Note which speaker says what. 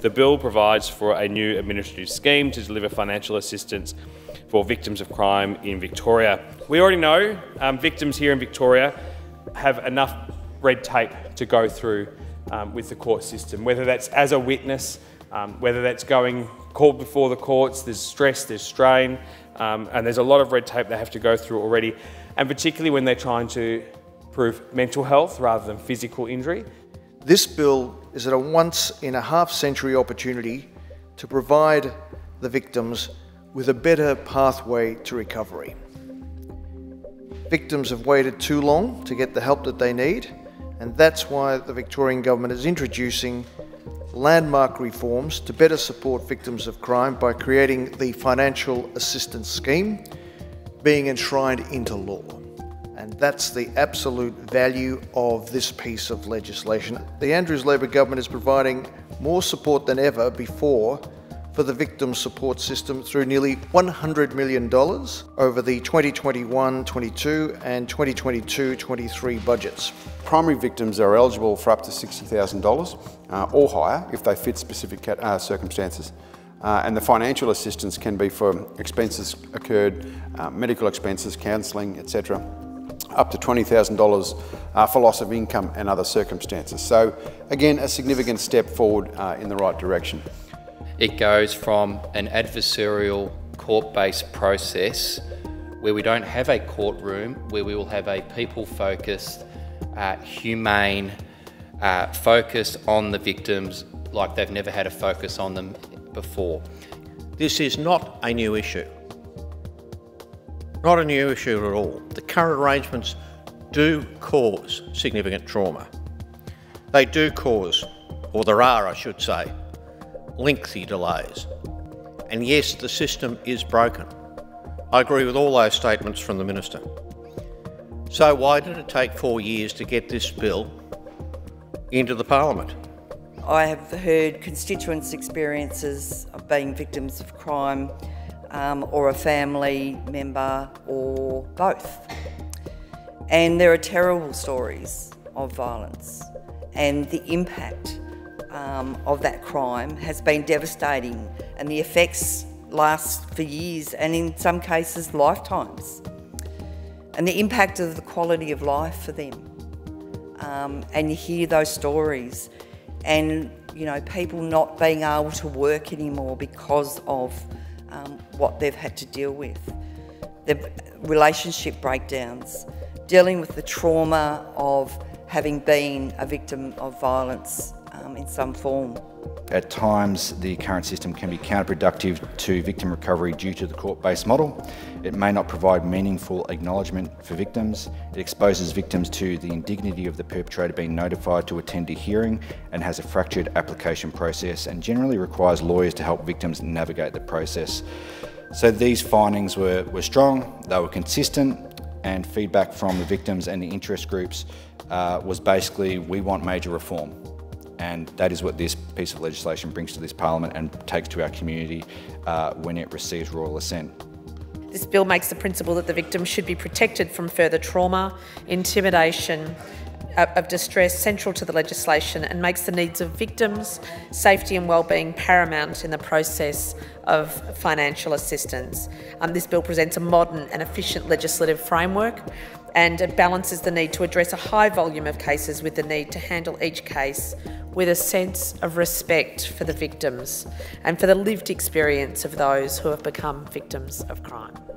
Speaker 1: The bill provides for a new administrative scheme to deliver financial assistance for victims of crime in Victoria. We already know um, victims here in Victoria have enough red tape to go through um, with the court system, whether that's as a witness, um, whether that's going called before the courts, there's stress, there's strain, um, and there's a lot of red tape they have to go through already, and particularly when they're trying to mental health rather than physical injury.
Speaker 2: This bill is at a once in a half century opportunity to provide the victims with a better pathway to recovery. Victims have waited too long to get the help that they need, and that's why the Victorian Government is introducing landmark reforms to better support victims of crime by creating the Financial Assistance Scheme being enshrined into law. And that's the absolute value of this piece of legislation. The Andrews Labor government is providing more support than ever before for the victim support system through nearly $100 million over the 2021-22 and 2022-23 budgets.
Speaker 3: Primary victims are eligible for up to $60,000 uh, or higher if they fit specific uh, circumstances. Uh, and the financial assistance can be for expenses occurred, uh, medical expenses, counselling, etc up to $20,000 uh, for loss of income and other circumstances. So again, a significant step forward uh, in the right direction.
Speaker 4: It goes from an adversarial court-based process where we don't have a courtroom, where we will have a people-focused, uh, humane uh, focus on the victims like they've never had a focus on them before.
Speaker 5: This is not a new issue. Not a new issue at all. The current arrangements do cause significant trauma. They do cause, or there are, I should say, lengthy delays. And yes, the system is broken. I agree with all those statements from the Minister. So why did it take four years to get this bill into the Parliament?
Speaker 6: I have heard constituents' experiences of being victims of crime um, or a family member or both. And there are terrible stories of violence and the impact um, of that crime has been devastating and the effects last for years and in some cases lifetimes. And the impact of the quality of life for them. Um, and you hear those stories and you know people not being able to work anymore because of um, what they've had to deal with. The relationship breakdowns, dealing with the trauma of having been a victim of violence um, in some form.
Speaker 7: At times, the current system can be counterproductive to victim recovery due to the court-based model. It may not provide meaningful acknowledgement for victims. It exposes victims to the indignity of the perpetrator being notified to attend a hearing and has a fractured application process and generally requires lawyers to help victims navigate the process. So these findings were, were strong, they were consistent, and feedback from the victims and the interest groups uh, was basically, we want major reform. And that is what this piece of legislation brings to this parliament and takes to our community uh, when it receives royal assent.
Speaker 8: This bill makes the principle that the victim should be protected from further trauma, intimidation, of distress central to the legislation and makes the needs of victims, safety and wellbeing paramount in the process of financial assistance. Um, this bill presents a modern and efficient legislative framework and it balances the need to address a high volume of cases with the need to handle each case with a sense of respect for the victims and for the lived experience of those who have become victims of crime.